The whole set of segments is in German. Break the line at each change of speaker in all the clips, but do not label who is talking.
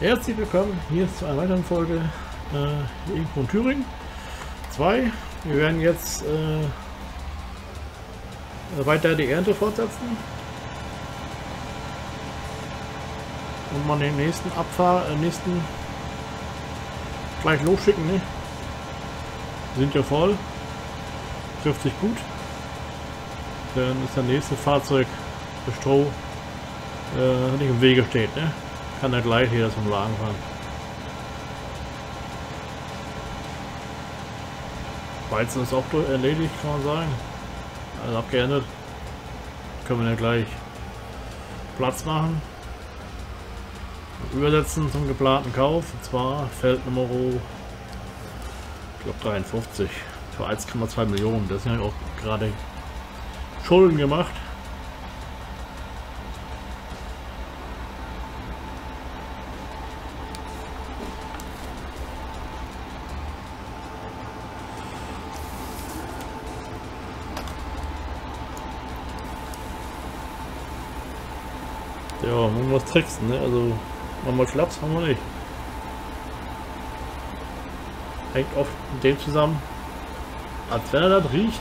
Herzlich willkommen hier zu einer weiteren Folge äh, irgendwo in Thüringen 2. Wir werden jetzt äh, weiter die Ernte fortsetzen und mal den nächsten Abfahr äh, nächsten gleich losschicken. Ne? Sind ja voll, trifft sich gut. Dann ist das nächste Fahrzeug, das Stroh, äh, nicht im Wege steht. Ne? Kann er gleich hier zum Lagen fahren. Weizen ist auch erledigt, kann man sagen. Also abgeändert. Können wir ja gleich Platz machen. Übersetzen zum geplanten Kauf. Und zwar Feld Nummer ich glaube 53 für 1,2 Millionen. Das sind ja auch gerade Schulden gemacht. Ja, man muss tricksen, ne? Also, nochmal klappt wir nicht. Hängt oft mit dem zusammen, als wenn er das riecht.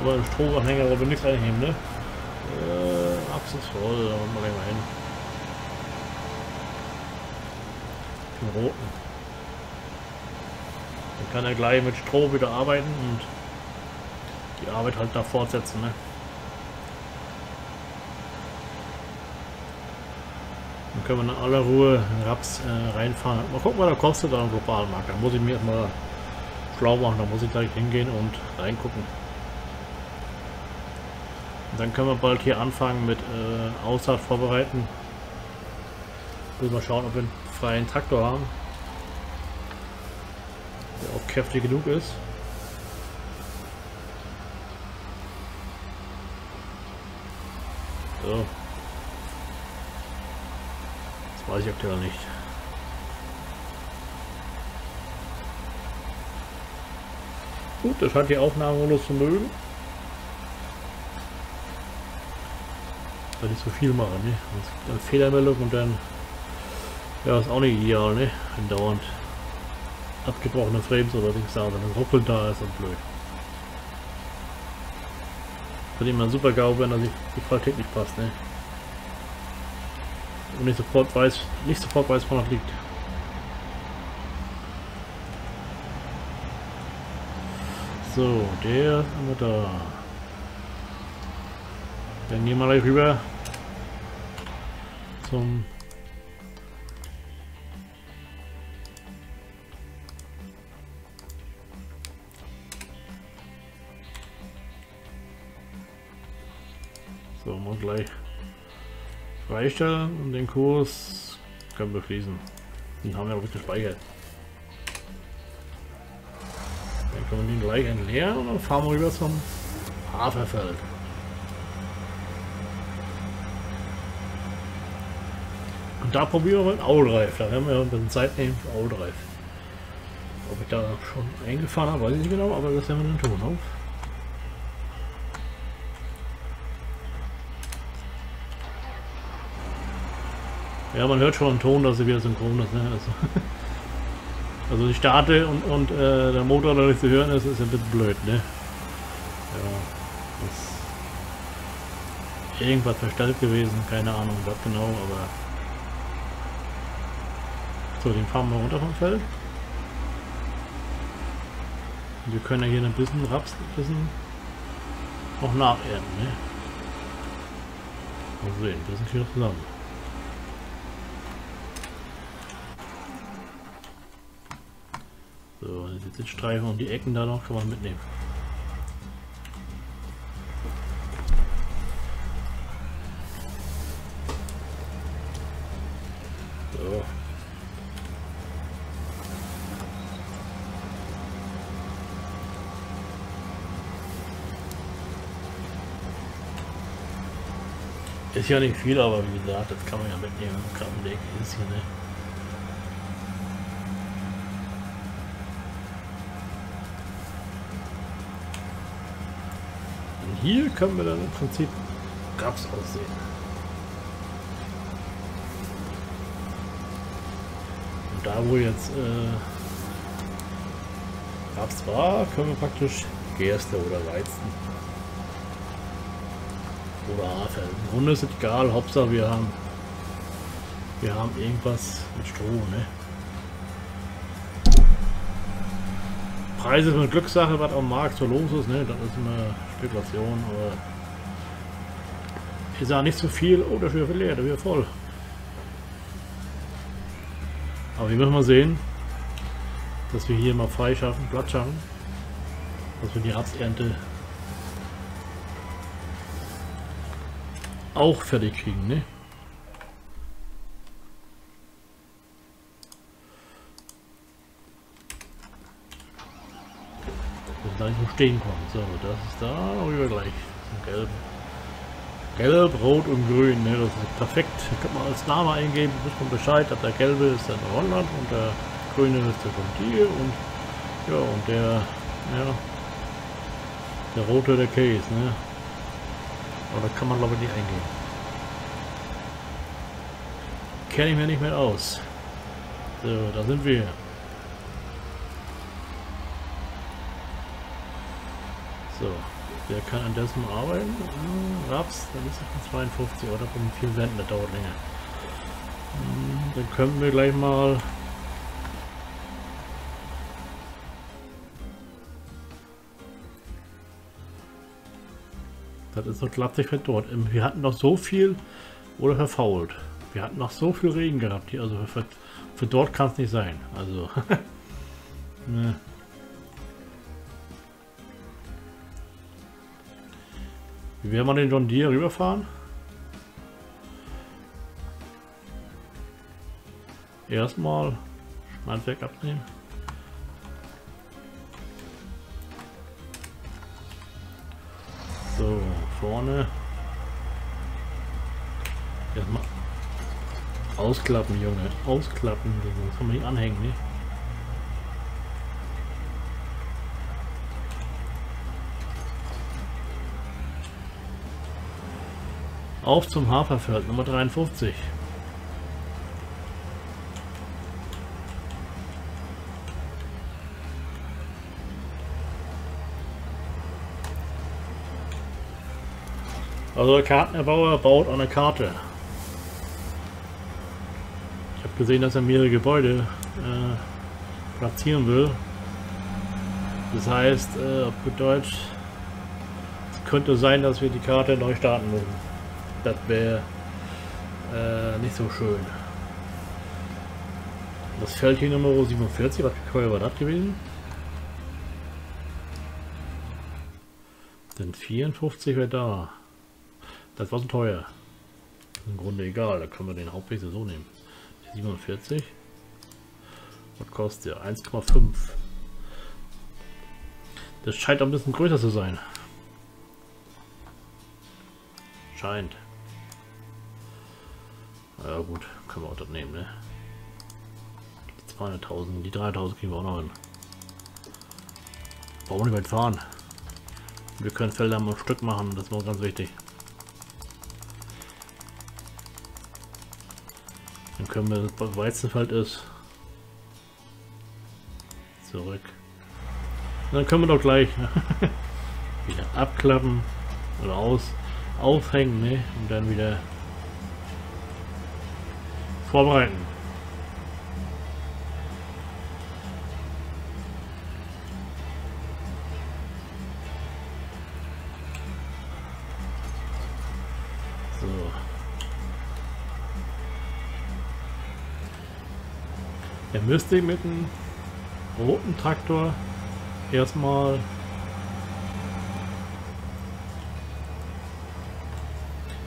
Aber im Stromanhänger wollen wir nichts einheben, ne? Äh, ist voll, da wollen wir gleich mal hin. Den roten. Dann kann er gleich mit Stroh wieder arbeiten und die Arbeit halt da fortsetzen, ne? Können wir in aller Ruhe Raps äh, reinfahren. Mal gucken, was der kostet am globalen Markt. Da muss ich mir erstmal schlau machen. Da muss ich gleich hingehen und reingucken. Und dann können wir bald hier anfangen mit äh, Aussaat vorbereiten. Will mal schauen, ob wir einen freien Traktor haben. Der auch kräftig genug ist. So. Weiß ich aktuell nicht. Gut, das hat die Aufnahmemodus zu mögen. Weil ich so viel mache, ne? Dann Fehlermeldung und dann ja ist auch nicht ideal, ne? Wenn dauernd abgebrochene Frames oder Dings da, wenn ein Ruppel da ist und blöd. Würde immer super GAU, wenn die Qualität nicht passt, ne? Und nicht sofort weiß, nicht sofort weiß, wo noch liegt. So, der haben wir da. Dann gehen wir gleich rüber zum So, mal gleich Freistellen und den Kurs können wir schließen. Den haben wir auch gespeichert. Dann können wir den gleich entleeren und dann fahren wir rüber zum Haferfeld. Und da probieren wir mal Aulreif. Da werden wir ein bisschen Zeit nehmen für Aulreif. Ob ich da schon eingefahren habe, weiß ich nicht genau, aber das werden wir dann tun. Auf. Ja, man hört schon einen Ton, dass sie wieder synchron ist. Ne? Also, also ich starte und, und äh, der Motor da nicht zu hören ist, ist ein bisschen blöd. Ne? Ja, ist irgendwas verstellt gewesen, keine Ahnung, was genau, aber... So, den fahren wir runter vom Feld. Wir können ja hier ein bisschen Raps, ein bisschen auch nachernten. Ne? Mal sehen, wir sind hier zusammen. So, die Sitzstreifen und die Ecken da noch kann man mitnehmen. So. Ist ja nicht viel, aber wie gesagt, das kann man ja mitnehmen. Gerade mit ist hier, ne? hier können wir dann im Prinzip Grabs aussehen. Und da wo jetzt äh, Grabs war, können wir praktisch Gerste oder Weizen oder Hafer. Im Grunde ist es egal, Hauptsache wir haben wir haben irgendwas mit Stroh, ne? Preise ist eine Glückssache, was am Markt so los ist, ne? Das ist eine Spekulation, aber ich sah nicht so viel, oh, der Schürfe leer, der wird voll. Aber wir müssen mal sehen, dass wir hier mal frei schaffen, Platz schaffen, dass wir die Rapsernte auch fertig kriegen, ne? Da nicht stehen kommen. So, das ist da, rüber gleich. Gelb. Gelb, Rot und Grün, ne? Das ist perfekt. Da kann man als Name eingeben, wisst man Bescheid, dass der Gelbe ist der Holland und der Grüne ist der Frontier und ja, und der, ja, der Rote der Case, ne? Aber da kann man glaube ich nicht eingeben. Kenne ich mir nicht mehr aus. So, da sind wir. So, wer kann an dessen arbeiten? Hm, Raps, dann ist es 52 oder von vielen Wänden, das dauert länger. Hm, dann können wir gleich mal Das ist so klappig dort. Wir hatten noch so viel oder verfault. Wir hatten noch so viel Regen gehabt hier. Also für, für dort kann es nicht sein. Also. ne. Wie werden wir den John Deere rüberfahren? Erstmal Schmalzwerk abnehmen. So, vorne. Erstmal ausklappen, Junge. Ausklappen. Das kann man nicht anhängen, ne? Auf zum Haferfeld, Nummer 53. Also der Kartenerbauer baut eine Karte. Ich habe gesehen, dass er mehrere Gebäude äh, platzieren will. Das heißt, äh, auf gut Deutsch, es könnte sein, dass wir die Karte neu starten müssen das wäre äh, nicht so schön. Das Feld hier Nummer 47, was teuer war das gewesen? Denn 54 wäre da. Das war so teuer. Im Grunde egal, da können wir den Hauptweg so nehmen. 47. Was kostet der? 1,5. Das scheint ein bisschen größer zu sein. Scheint. Ja gut, können wir auch das nehmen, ne? Die 200.000, die 300.000 kriegen wir auch noch hin. Brauchen wir nicht weit fahren. Wir können Felder am Stück machen, das war ganz wichtig. Dann können wir, das Weizenfeld ist, zurück. dann können wir doch gleich wieder abklappen oder aus, aufhängen, ne? Und dann wieder vorbereiten. So. Er müsste mit dem roten Traktor erstmal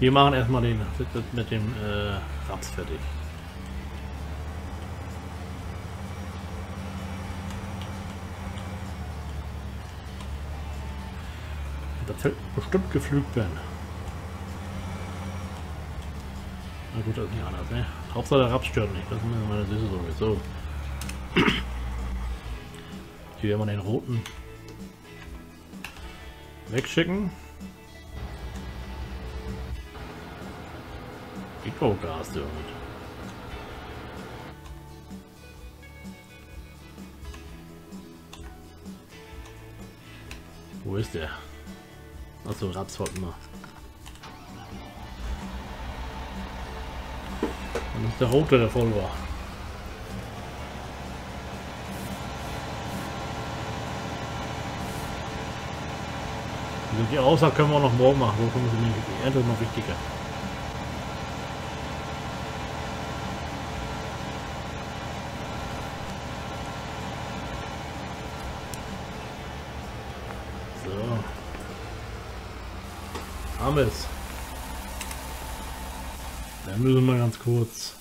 Wir machen erstmal den mit dem äh, Raps fertig. das wird bestimmt Geflügten. Na gut, das ist nicht anders, ne? Hauptsache der Raps stört nicht. Das ist meine Süße sowieso. Hier werden wir den roten wegschicken. Mikrogas damit. Wo ist der? Achso, Rapsfort immer. Dann ist der rote, der voll war. Also die Aussage können wir auch noch morgen machen. So kommen sie nicht. Die Ernte ist noch wichtiger. So. Haben wir es. Dann müssen wir ganz kurz.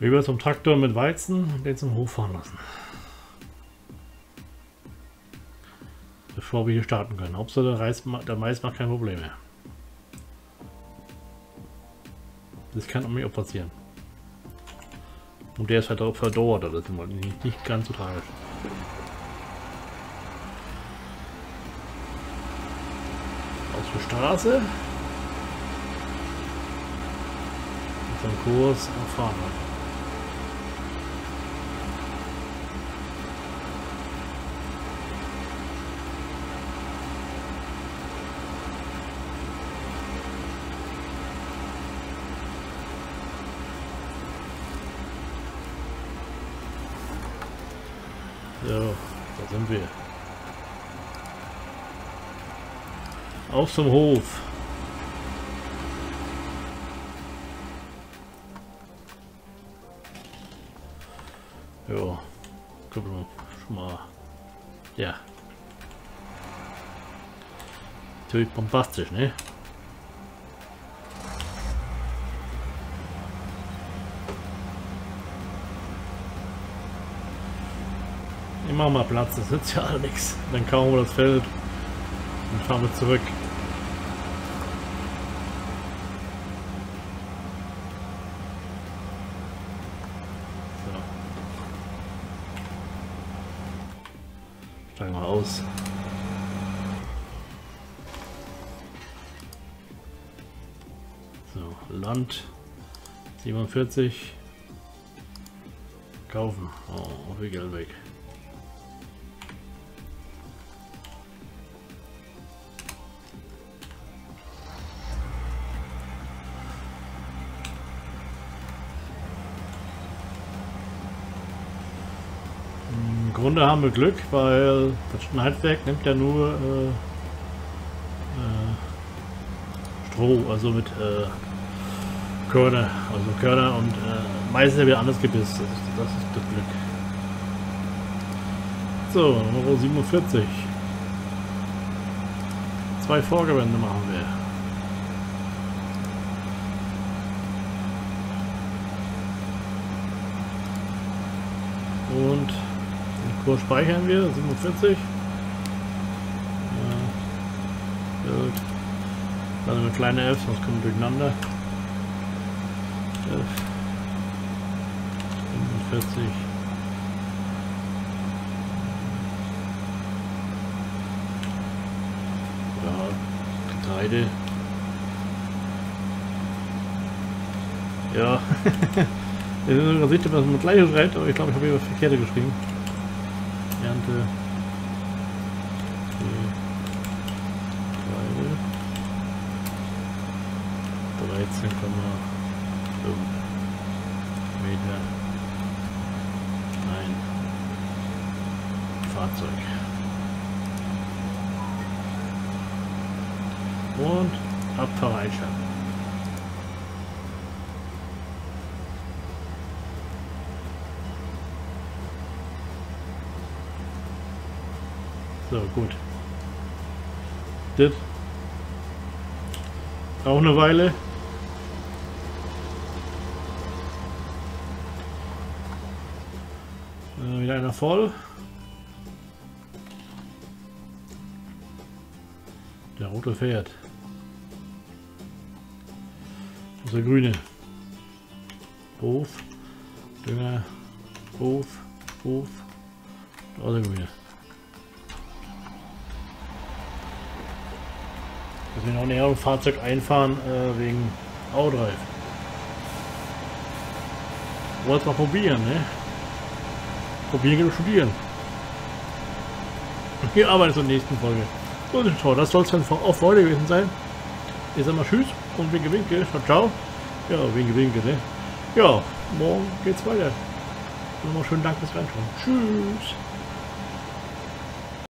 Rüber zum Traktor mit Weizen und den zum Hof fahren lassen. bevor wir hier starten können. Hauptsache der, Reis, der Mais macht keine Probleme. Das kann auch auch passieren. Und der ist halt auch verdorrt, das ist nicht, nicht ganz so tragisch. Der Straße. So einem Kurs fahren. sind wir. Auf zum Hof. Ja, gucken wir schon mal. Ja. Natürlich bombastisch, ne? Mach mal Platz, das nützt ja nichts. Dann kaum das Feld und fahren wir zurück. So. Steigen wir aus. So, Land 47 kaufen. Oh, wie Geld weg. Grunde haben wir Glück, weil das Schneidwerk nimmt ja nur äh, äh, Stroh, also mit äh, Körner, also Körner und äh, meistens ja wieder anders Gebiss. Das ist, das ist das Glück. So, Nummer 47. Zwei Vorgewände machen wir. Und wo speichern wir? 47. Ja. Gut. Dann eine kleine F, sonst kommen wir durcheinander. F. 45. Ja, Getreide. Ja. Seht, dass man gleich schreibt, aber ich glaube, ich habe hier verkehrte geschrieben. Ernte. Getreide. 13,5 Meter. Ein Fahrzeug. Und Abfahrreinschaft. So, gut. Das auch eine Weile. Äh, wieder einer voll. Der rote fährt. Das ist der grüne. Hof. Dünger. Hof. Hof. Da ist der grüne. Dass wir noch näher ein Fahrzeug einfahren äh, wegen Autoreifen. Wollte mal probieren, ne? probieren geht studieren. Wir arbeiten zur nächsten Folge. Und so, das soll es dann auch für heute gewesen sein. Ich sag mal Tschüss und winke winke. Ciao, ciao. Ja, winke winke, ne? Ja, morgen geht's weiter. Nochmal schönen Dank fürs Reinschauen. Tschüss.